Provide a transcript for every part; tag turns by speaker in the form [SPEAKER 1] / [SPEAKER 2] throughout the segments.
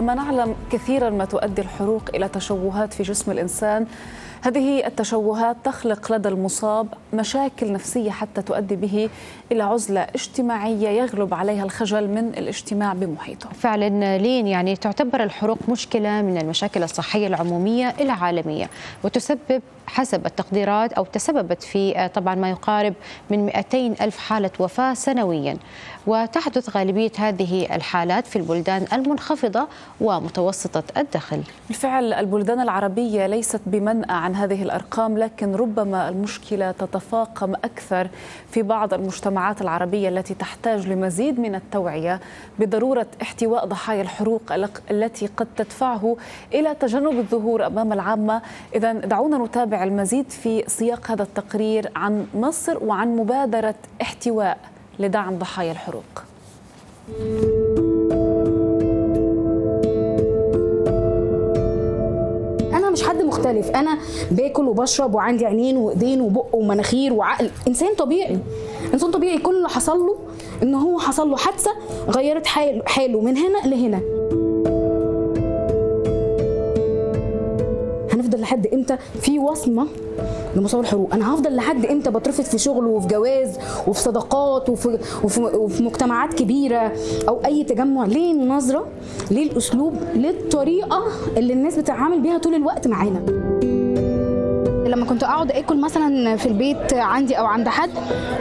[SPEAKER 1] كما نعلم كثيرا ما تؤدي الحروق إلى تشوهات في جسم الإنسان. هذه التشوهات تخلق لدى المصاب مشاكل نفسية حتى تؤدي به إلى عزلة اجتماعية يغلب عليها الخجل من الاجتماع بمحيطه.
[SPEAKER 2] فعلا لين يعني تعتبر الحروق مشكلة من المشاكل الصحية العمومية العالمية وتسبب حسب التقديرات أو تسببت في طبعا ما يقارب من 200 ألف حالة وفاة سنويا. وتحدث غالبية هذه الحالات في البلدان المنخفضة ومتوسطة الدخل.
[SPEAKER 1] بالفعل البلدان العربية ليست بمنأى عن هذه الأرقام لكن ربما المشكلة تتفاقم أكثر في بعض المجتمعات العربية التي تحتاج لمزيد من التوعية بضرورة احتواء ضحايا الحروق التي قد تدفعه إلى تجنب الظهور أمام العامة. إذا دعونا نتابع المزيد في سياق هذا التقرير عن مصر وعن مبادرة احتواء لدعم ضحايا الحروق.
[SPEAKER 3] مختلف. أنا باكل وبشرب وعندي عينين وإيدين وبق ومناخير وعقل. إنسان طبيعي. إنسان طبيعي. كل اللي حصل له إن هو حصل له حادثة غيرت حاله من هنا لهنا. هنفضل لحد إمتى في وصمة لمصاب الحروق أنا هفضل لحد إمتى بترفض في شغل وفي جواز وفي صداقات وفي, وفي, وفي مجتمعات كبيرة أو أي تجمع ليه النظره ليه الأسلوب ليه الطريقة اللي الناس بتتعامل بيها طول الوقت معانا؟ كنت أقعد آكل مثلا في البيت عندي أو عند حد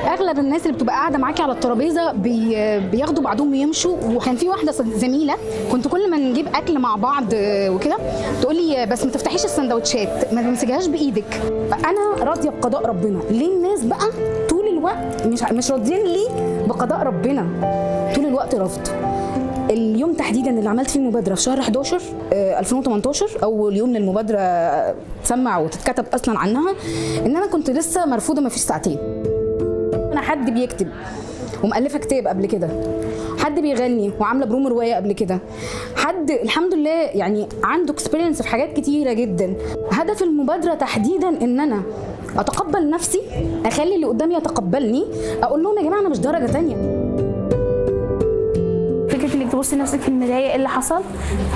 [SPEAKER 3] أغلب الناس اللي بتبقى قاعدة معاكي على الترابيزة بي بياخدوا بعضهم ويمشوا. وكان في واحدة زميلة كنت كل ما نجيب أكل مع بعض وكده تقول لي بس ما تفتحيش السندوتشات ما تمسكيهاش بإيدك. أنا راضية بقضاء ربنا. ليه الناس بقى طول الوقت مش مش راضيين ليه بقضاء ربنا؟ طول الوقت رفض اليوم تحديدا اللي عملت فيه المبادرة في شهر 11 2018 اول يوم للمبادره تسمع وتتكتب أصلا عنها إن أنا كنت لسه مرفوضة ما فيش ساعتين. أنا حد بيكتب ومؤلفه كتاب قبل كده. حد بيغني وعاملة بروم رواية قبل كده. حد الحمد لله يعني عنده اكسبيرينس في حاجات كتيرة جدا. هدف المبادرة تحديدا إن أنا أتقبل نفسي أخلي اللي قدامي يتقبلني أقول لهم يا جماعة أنا مش
[SPEAKER 4] درجة انك تبصي لنفسك في المراية إيه اللي حصل؟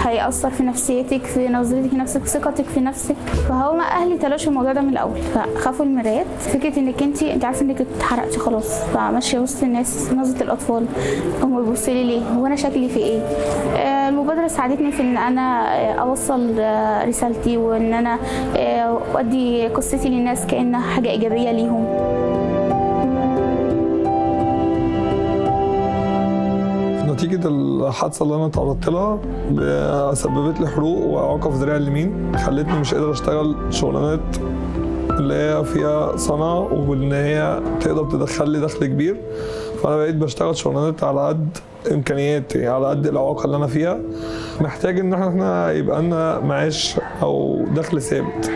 [SPEAKER 4] هيأثر في نفسيتك في نظرتك لنفسك ثقتك في نفسك. فهو ما أهلي تلاشوا الموضوع ده من الأول. فخافوا المرايات. فكرة إنك أنت أنت عارفة إنك اتحرقتي خلاص. فماشية وسط الناس نظرة الأطفال. هم بيبصوا لي ليه؟ هو أنا شكلي في إيه؟ آه المبادرة ساعدتني في إن أنا أوصل آه رسالتي وإن أنا آه اودي قصتي للناس كأنها حاجة إيجابية ليهم.
[SPEAKER 5] نتيجة الحادثة اللي أنا تعرضت لها سببت لي حروق وإعاقة في ذراعي اليمين خلتني مش قادر أشتغل شغلانات اللي هي فيها صنعة وإن هي تقدر تدخل لي دخل كبير. فأنا بقيت بشتغل شغلانات على قد إمكانياتي على قد الإعاقة اللي أنا فيها. محتاج إن إحنا يبقى لنا معاش أو دخل ثابت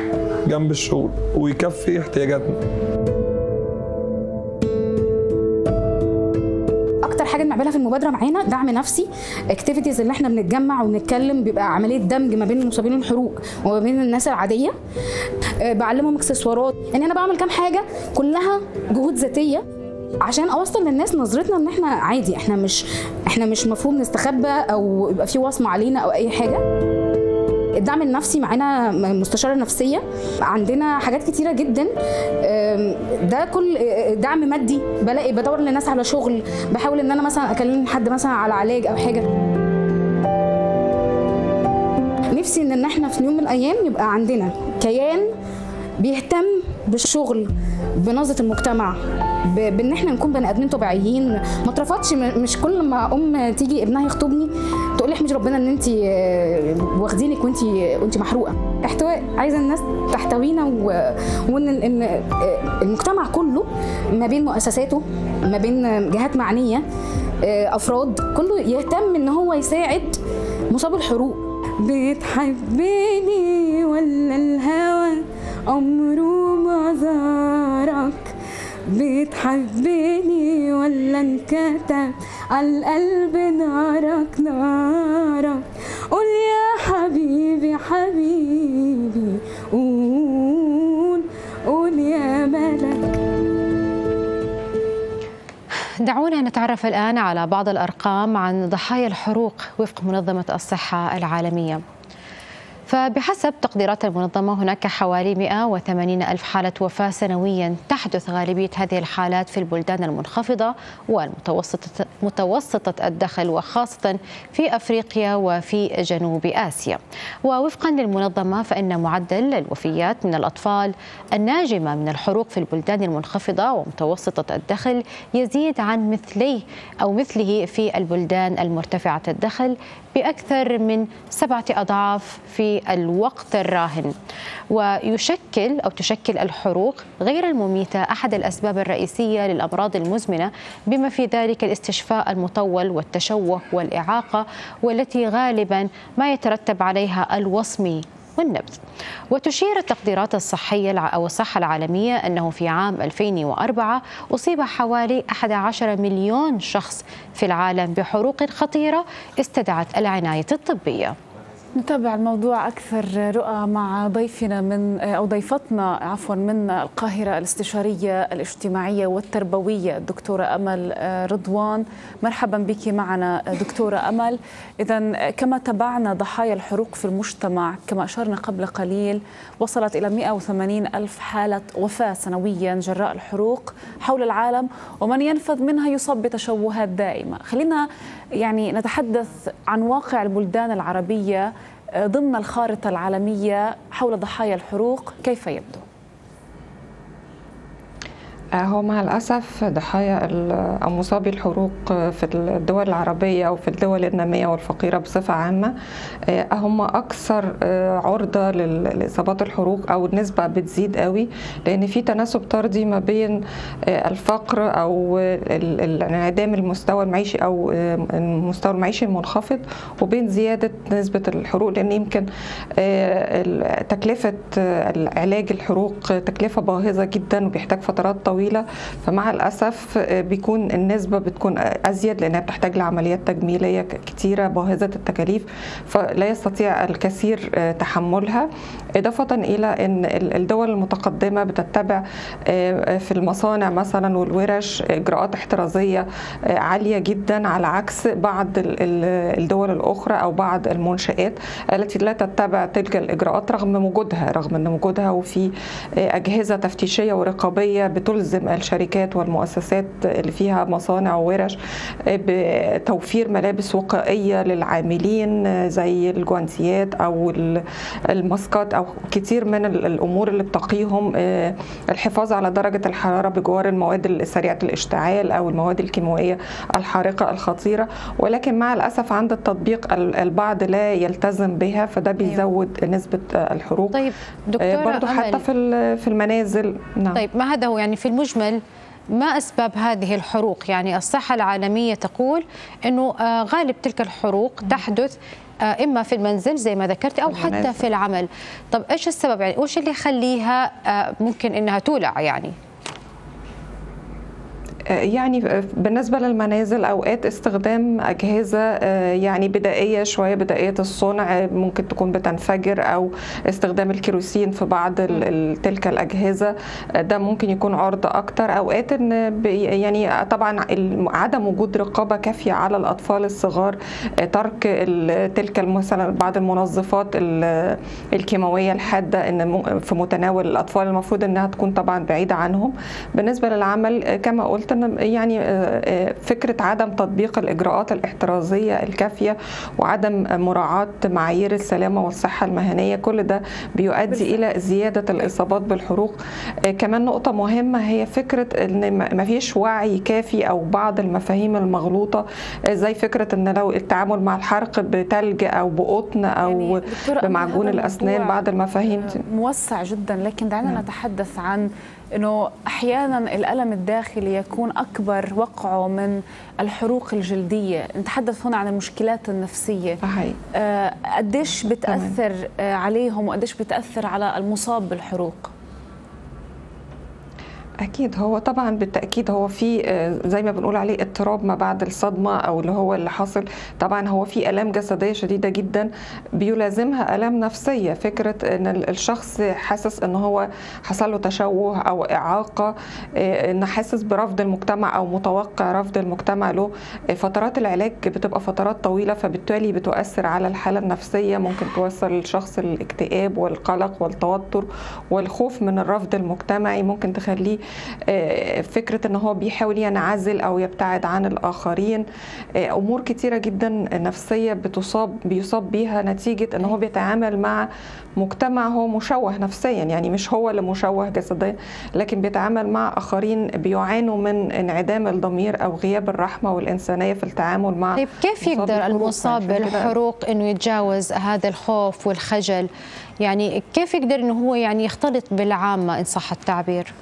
[SPEAKER 5] جنب الشغل ويكفي احتياجاتنا.
[SPEAKER 3] حاجة بنعملها في المبادرة معانا دعم نفسي اكتيفيتيز اللي إحنا بنتجمع ونتكلم بيبقى عملية دمج ما بين مصابين الحروق وما بين الناس العادية. أه بعلمهم اكسسوارات. يعني أنا بعمل كام حاجة؟ كلها جهود ذاتية عشان أوصل للناس نظرتنا إن إحنا عادي إحنا مش إحنا مش مفهوم نستخبى أو يبقى في وصمة علينا أو أي حاجة. الدعم النفسي معانا مستشارة نفسية. عندنا حاجات كتيرة جدا. ده كل دعم مادي. بلاقي بدور للناس على شغل. بحاول إن أنا مثلا أكلم حد مثلا على علاج أو حاجة. نفسي إن إحنا في يوم من الأيام يبقى عندنا كيان بيهتم بالشغل بنظرة المجتمع. بإن إحنا نكون بني آدمين طبيعيين. ما اترفضش مش كل ما أم تيجي ابنها يخطبني تقول لي احمدي ربنا إن أنت واخدينك وأنت وأنت محروقة. احتواء عايزة الناس تحتوينا وإن إن المجتمع كله ما بين مؤسساته ما بين جهات معنية أفراد كله يهتم إن هو يساعد مصاب الحروق. بتحبني ولا الهوى؟ عمره ما زارك بتحبني ولا انكتب على القلب نارك نارك. قول يا حبيبي حبيبي. قول قول يا ملك.
[SPEAKER 2] دعونا نتعرف الآن على بعض الأرقام عن ضحايا الحروق وفق منظمة الصحة العالمية. فبحسب تقديرات المنظمة هناك حوالي 180 ألف حالة وفاة سنويا تحدث غالبية هذه الحالات في البلدان المنخفضة والمتوسطة متوسطة الدخل وخاصة في أفريقيا وفي جنوب آسيا. ووفقا للمنظمة فإن معدل الوفيات من الأطفال الناجمة من الحروق في البلدان المنخفضة ومتوسطة الدخل يزيد عن مثليه أو مثله في البلدان المرتفعة الدخل بأكثر من سبعة أضعاف في الوقت الراهن. ويشكل أو تشكل الحروق غير المميتة أحد الأسباب الرئيسية للأمراض المزمنة بما في ذلك الاستشفاء المطول والتشوه والإعاقة والتي غالبا ما يترتب عليها الوصمي والنبذ وتشير التقديرات الصحية أو الصحة العالمية أنه في عام 2004 أصيب حوالي 11 مليون شخص في العالم بحروق خطيرة استدعت العناية الطبية.
[SPEAKER 1] نتابع الموضوع أكثر رؤى مع ضيفنا من أو ضيفتنا عفوا من القاهرة الاستشارية الاجتماعية والتربوية الدكتورة أمل رضوان. مرحبا بك معنا دكتورة أمل. إذا كما تابعنا ضحايا الحروق في المجتمع كما أشرنا قبل قليل وصلت إلى 180 ألف حالة وفاة سنويا جراء الحروق حول العالم ومن ينفذ منها يصاب بتشوهات دائمة. خلينا يعني نتحدث عن واقع البلدان العربية. ضمن الخارطة العالمية حول ضحايا الحروق كيف يبدو؟
[SPEAKER 6] هو مع الأسف ضحايا أو مصابي الحروق في الدول العربية أو في الدول النامية والفقيرة بصفة عامة هم أكثر عرضة لإصابات الحروق أو النسبة بتزيد قوي لأن في تناسب طردي ما بين الفقر أو انعدام المستوى المعيشي أو المستوى المعيشي المنخفض وبين زيادة نسبة الحروق لأن يمكن تكلفة علاج الحروق تكلفة باهظة جدا وبيحتاج فترات طويلة طويلة فمع الأسف بيكون النسبة بتكون أزيد لأنها بتحتاج لعمليات تجميلية كتيرة باهظة التكاليف فلا يستطيع الكثير تحملها. إضافة إلى إن الدول المتقدمة بتتبع في المصانع مثلا والورش إجراءات احترازية عالية جدا على عكس بعض الدول الأخرى أو بعض المنشآت التي لا تتبع تلك الإجراءات رغم وجودها رغم إن وجودها وفي أجهزة تفتيشية ورقابية بتلزم تلزم الشركات والمؤسسات اللي فيها مصانع وورش بتوفير ملابس وقائية للعاملين زي الجوانتيات أو الماسكات أو كتير من الأمور اللي بتقيهم الحفاظ على درجة الحرارة بجوار المواد سريعة الاشتعال أو المواد الكيماويه الحارقة الخطيرة. ولكن مع الأسف عند التطبيق البعض لا يلتزم بها فده بيزود نسبة الحروق.
[SPEAKER 2] طيب دكتورة
[SPEAKER 6] برضو حتى في في المنازل.
[SPEAKER 2] نعم. طيب ما هذا هو يعني في المجمل ما أسباب هذه الحروق؟ يعني الصحة العالمية تقول إنه غالب تلك الحروق تحدث إما في المنزل زي ما ذكرتي أو حتى في العمل. طب إيش السبب يعني إيش اللي يخليها ممكن إنها تولع يعني؟
[SPEAKER 6] يعني بالنسبة للمنازل أوقات استخدام أجهزة يعني بدائية شوية بدائية الصنع ممكن تكون بتنفجر أو استخدام الكيروسين في بعض تلك الأجهزة. ده ممكن يكون عرضة أكتر. أوقات إن يعني طبعا عدم وجود رقابة كافية على الأطفال الصغار ترك تلك مثلا بعض المنظفات الكيماوية الحادة إن في متناول الأطفال المفروض إنها تكون طبعا بعيدة عنهم. بالنسبة للعمل كما قلت يعني فكرة عدم تطبيق الإجراءات الاحترازية الكافية وعدم مراعاة معايير السلامة والصحة المهنية كل ده بيؤدي إلى زيادة الإصابات بالحروق. كمان نقطة مهمة هي فكرة إن ما فيش وعي كافي أو بعض المفاهيم المغلوطة زي فكرة إن لو التعامل مع الحرق بتلج أو بقطن أو يعني بمعجون الأسنان بعض المفاهيم
[SPEAKER 1] موسع جدا لكن دعنا نتحدث عن إنه أحيانا الألم الداخلي يكون أكبر وقعه من الحروق الجلدية، نتحدث هنا عن المشكلات النفسية.
[SPEAKER 6] صحيح.
[SPEAKER 1] آه قديش بتأثر آه عليهم وقديش بتأثر على المصاب بالحروق؟
[SPEAKER 6] أكيد هو طبعا بالتأكيد هو في آه، زي ما بنقول عليه اضطراب ما بعد الصدمة أو اللي هو اللي حاصل طبعا هو في آلام جسدية شديدة جدا بيلازمها آلام نفسية. فكرة إن ال- الشخص حاسس إن هو حصل له تشوه أو إعاقة آه، إن حاسس برفض المجتمع أو متوقع رفض المجتمع له. فترات العلاج بتبقى فترات طويلة فبالتالي بتؤثر على الحالة النفسية. ممكن توصل للشخص الاكتئاب والقلق والتوتر والخوف من الرفض المجتمعي. ممكن تخليه فكرة إن هو بيحاول ينعزل أو يبتعد عن الآخرين. آه، أمور كتيرة جدا نفسية بتصاب بيصاب بيها نتيجة إن هو بيتعامل مع مجتمع هو مشوه نفسيا يعني مش هو اللي مشوه جسديا لكن بيتعامل مع آخرين بيعانوا من انعدام الضمير أو غياب الرحمة والإنسانية في التعامل مع
[SPEAKER 2] طيب كيف يقدر؟ المصاب بالحروق إنه يتجاوز هذا الخوف والخجل؟ يعني كيف يقدر إنه هو يعني يختلط بالعامة إن صح التعبير؟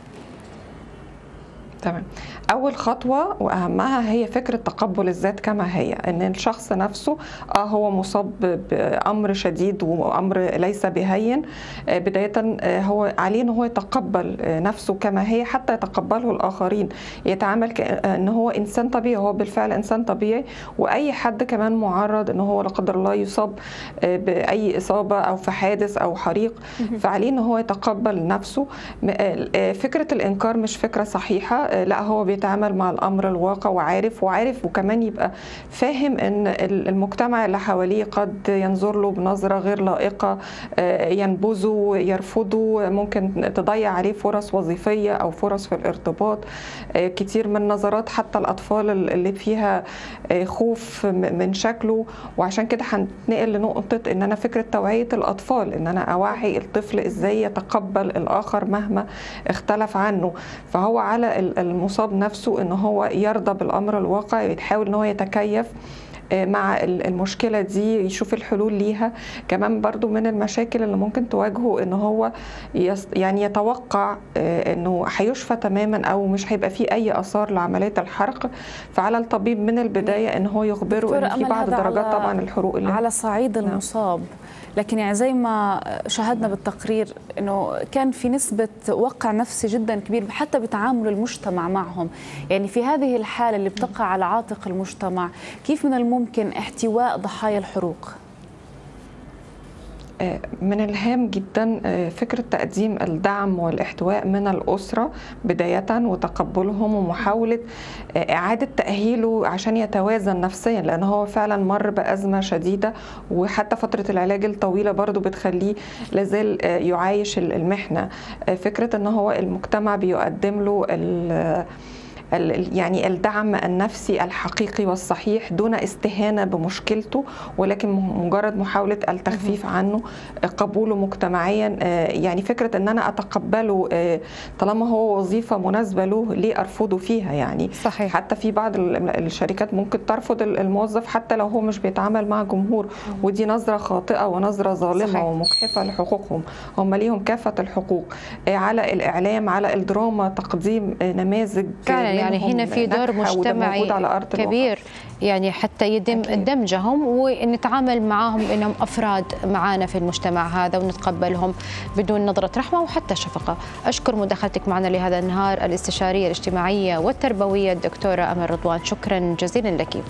[SPEAKER 6] Tabii. أول خطوة وأهمها هي فكرة تقبل الذات كما هي إن الشخص نفسه آه هو مصاب بأمر شديد وأمر ليس بهين آه، بداية آه، هو عليه إن هو يتقبل آه، نفسه كما هي حتى يتقبله الآخرين. يتعامل كان هو إنسان طبيعي هو بالفعل إنسان طبيعي وأي حد كمان معرض إن هو لا قدر الله يصاب بأي إصابة أو في حادث أو حريق فعليه إن هو يتقبل نفسه. فكرة الإنكار مش فكرة صحيحة لا هو بيتعامل مع الأمر الواقع وعارف وعارف وكمان يبقى فاهم إن ال- المجتمع اللي حواليه قد ينظر له بنظرة غير لائقة آه، ينبذه يرفضه ممكن تضيع عليه فرص وظيفية أو فرص في الارتباط. آه، كتير من نظرات حتى الأطفال اللي فيها آه، خوف من شكله. وعشان كده هنتنقل لنقطة إن أنا فكرة توعية الأطفال إن أنا أوعي الطفل إزاي يتقبل الآخر مهما اختلف عنه. فهو على ال- المصاب نفسه إن هو يرضى بالأمر الواقع يحاول إن هو يتكيف آه، مع ال- المشكلة دي يشوف الحلول ليها. كمان برضو من المشاكل اللي ممكن تواجهه إن هو يعني يتوقع آه، إنه هيشفى تماما أو مش هيبقى فيه أي آثار لعملية الحرق. فعلى الطبيب من البداية إن هو يخبره إن في بعض درجات طبعا الحروق اللي
[SPEAKER 1] على صعيد
[SPEAKER 6] نعم.
[SPEAKER 1] لكن يعني زي ما شاهدنا بالتقرير إنه كان في نسبة وقع نفسي جدا كبير حتى بتعامل المجتمع معهم. يعني في هذه الحالة اللي بتقع على عاتق المجتمع كيف من الممكن احتواء ضحايا الحروق؟
[SPEAKER 6] من الهام جدا آه، فكرة تقديم الدعم والاحتواء من الأسرة بداية وتقبلهم ومحاولة آه، إعادة تأهيله عشان يتوازن نفسيا لأن هو فعلا مر بأزمة شديدة وحتى فترة العلاج الطويلة برضو بتخليه لازال آه، يعايش ال- المحنة. آه، فكرة أن هو المجتمع بيقدم له يعني الدعم النفسي الحقيقي والصحيح دون استهانة بمشكلته ولكن مجرد محاولة التخفيف عنه آه، قبوله مجتمعيا آه، يعني فكرة إن أنا أتقبله آه، طالما هو وظيفة مناسبة له ليه أرفضه فيها يعني؟
[SPEAKER 2] صحيح.
[SPEAKER 6] حتى في بعض ال- الشركات ممكن ترفض ال- الموظف حتى لو هو مش بيتعامل مع جمهور. ودي نظرة خاطئة ونظرة ظالمة
[SPEAKER 2] صحيح.
[SPEAKER 6] ومجحفة لحقوقهم. هم ليهم كافة الحقوق. على الإعلام على الدراما تقديم نماذج
[SPEAKER 2] فعلا يعني هنا في دور مجتمعي
[SPEAKER 6] على أرض الواقع.
[SPEAKER 2] كبير يعني حتى يتم. دمجهم ونتعامل معهم إنهم أفراد معانا في المجتمع هذا ونتقبلهم بدون نظرة رحمة وحتى شفقة. أشكر مداخلتك معنا لهذا النهار الاستشارية الاجتماعية والتربوية الدكتورة أمل رضوان شكرا جزيلا لك.